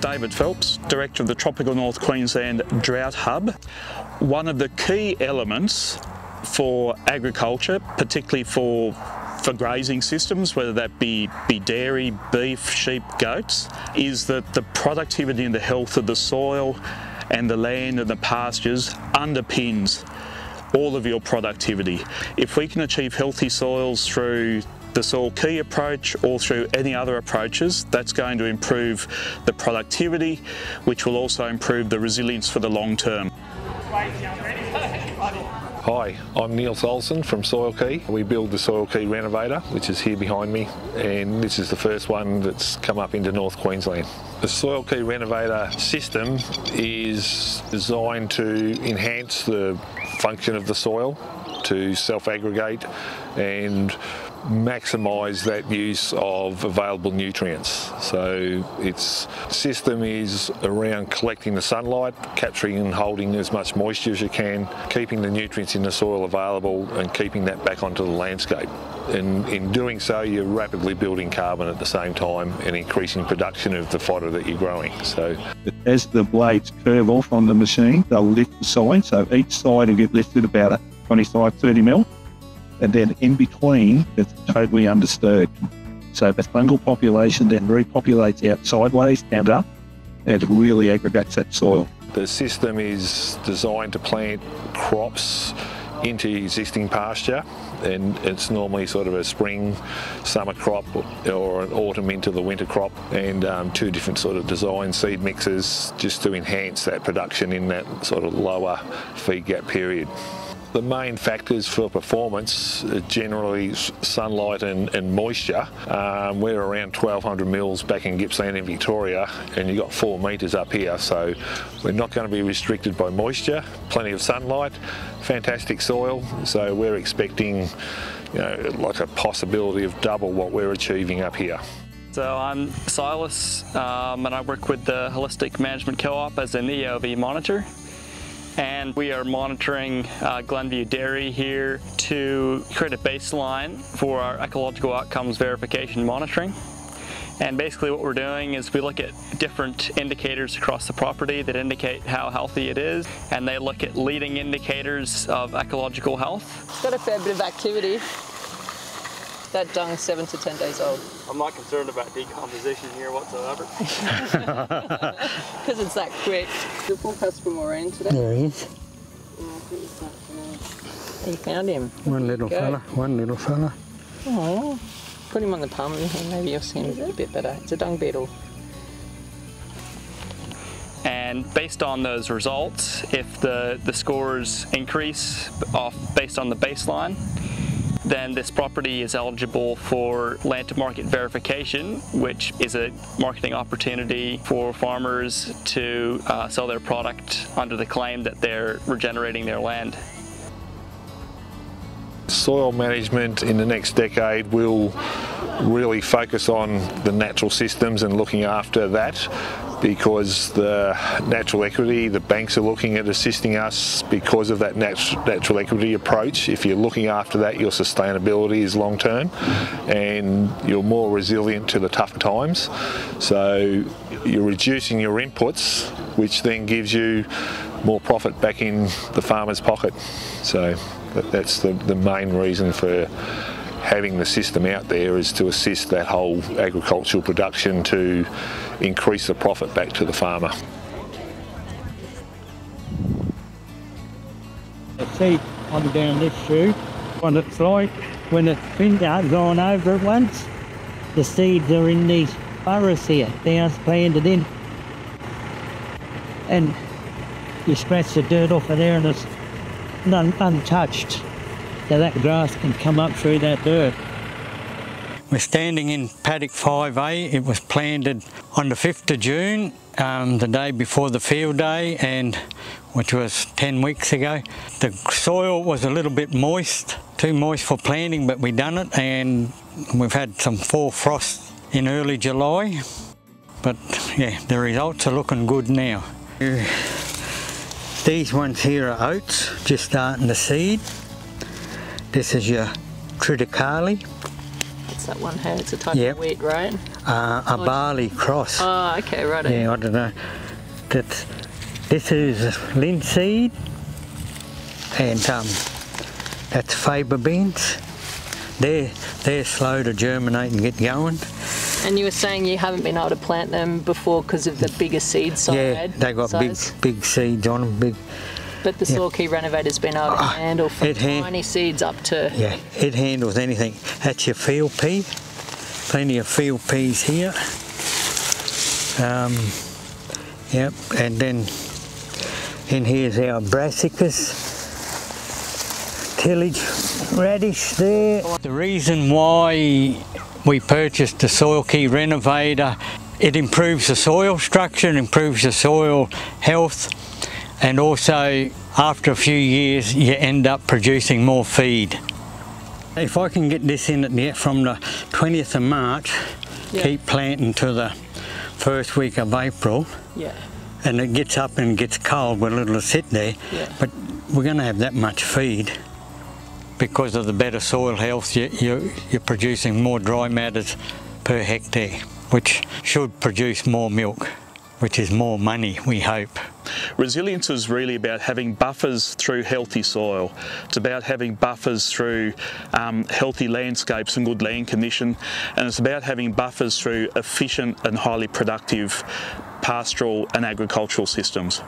David Phelps, Director of the Tropical North Queensland Drought Hub. One of the key elements for agriculture, particularly for for grazing systems, whether that be, be dairy, beef, sheep, goats, is that the productivity and the health of the soil and the land and the pastures underpins all of your productivity. If we can achieve healthy soils through the SoilKee approach or through any other approaches, that's going to improve the productivity, which will also improve the resilience for the long term. Hi, I'm Niels Olsen from SoilKee. We build the SoilKee Renovator, which is here behind me, and this is the first one that's come up into North Queensland. The SoilKee Renovator system is designed to enhance the function of the soil, to self-aggregate and maximise that use of available nutrients. So its system is around collecting the sunlight, capturing and holding as much moisture as you can, keeping the nutrients in the soil available and keeping that back onto the landscape. And in doing so, you're rapidly building carbon at the same time and increasing production of the fodder that you're growing. So as the blades curve off on the machine, they'll lift the side. So each side will get lifted about a 25, 30 mil and then in between it's totally undisturbed. So the fungal population then repopulates out sideways and up and it really aggregates that soil. The system is designed to plant crops into existing pasture and it's normally sort of a spring summer crop or an autumn into the winter crop and um, two different sort of design seed mixes just to enhance that production in that sort of lower feed gap period. The main factors for performance are generally sunlight and, and moisture. Um, we're around 1200 mils back in Gippsland in Victoria and you've got four metres up here so we're not going to be restricted by moisture, plenty of sunlight, fantastic soil so we're expecting you know, like a possibility of double what we're achieving up here. So I'm Silas um, and I work with the Holistic Management Co-op as an EOV monitor and we are monitoring uh, Glenview Dairy here to create a baseline for our ecological outcomes verification monitoring. And basically what we're doing is we look at different indicators across the property that indicate how healthy it is, and they look at leading indicators of ecological health. It's got a fair bit of activity. That dung's seven to 10 days old. I'm not concerned about decomposition here whatsoever. Because it's that quick. The forecast for Maureen today? There he is. You found him. One little Go. fella, one little fella. Oh, put him on the palm of your hand, maybe you'll see him a bit better. It's a dung beetle. And based on those results, if the, the scores increase off based on the baseline, then this property is eligible for land to market verification, which is a marketing opportunity for farmers to uh, sell their product under the claim that they're regenerating their land. Soil management in the next decade will really focus on the natural systems and looking after that because the natural equity, the banks are looking at assisting us because of that nat natural equity approach. If you're looking after that, your sustainability is long term and you're more resilient to the tougher times. So you're reducing your inputs, which then gives you more profit back in the farmer's pocket. So that, that's the, the main reason for having the system out there is to assist that whole agricultural production to increase the profit back to the farmer. Seed on down this chute, what it's like when wind has gone over it once, the seeds are in these burrows here, they are planted in. And you scratch the dirt off of there and it's un untouched. So that grass can come up through that dirt. We're standing in paddock 5A. It was planted on the 5th of June, um, the day before the field day, and which was 10 weeks ago. The soil was a little bit moist, too moist for planting, but we done it, and we've had some fall frost in early July. But yeah, the results are looking good now. These ones here are oats, just starting to seed. This is your triticale. What's that one here? It's a type Yep. of wheat, right? Uh, a barley cross. Oh, okay, right. Yeah, I don't know. That this is linseed, and um, that's faba beans. They're they're slow to germinate and get going. And you were saying you haven't been able to plant them before because of the bigger seed size. yeah, they got big big seeds on them. Big. But the SoilKee renovator's been able to handle from it hand- tiny seeds up to. Yeah, it handles anything. That's your field pea. Plenty of field peas here. Um, yep, and then in here's our brassicas, tillage radish there. The reason why we purchased the SoilKee renovator, it improves the soil structure, it improves the soil health, and also after a few years you end up producing more feed. If I can get this in at the, from the 20th of March, Yeah. keep planting to the first week of April, Yeah. and it gets up and gets cold, well it'll sit there, Yeah. but we're going to have that much feed because of the better soil health, you, you, you're producing more dry matters per hectare, which should produce more milk, which is more money, we hope. Resilience is really about having buffers through healthy soil. It's about having buffers through um, healthy landscapes and good land condition, and it's about having buffers through efficient and highly productive pastoral and agricultural systems.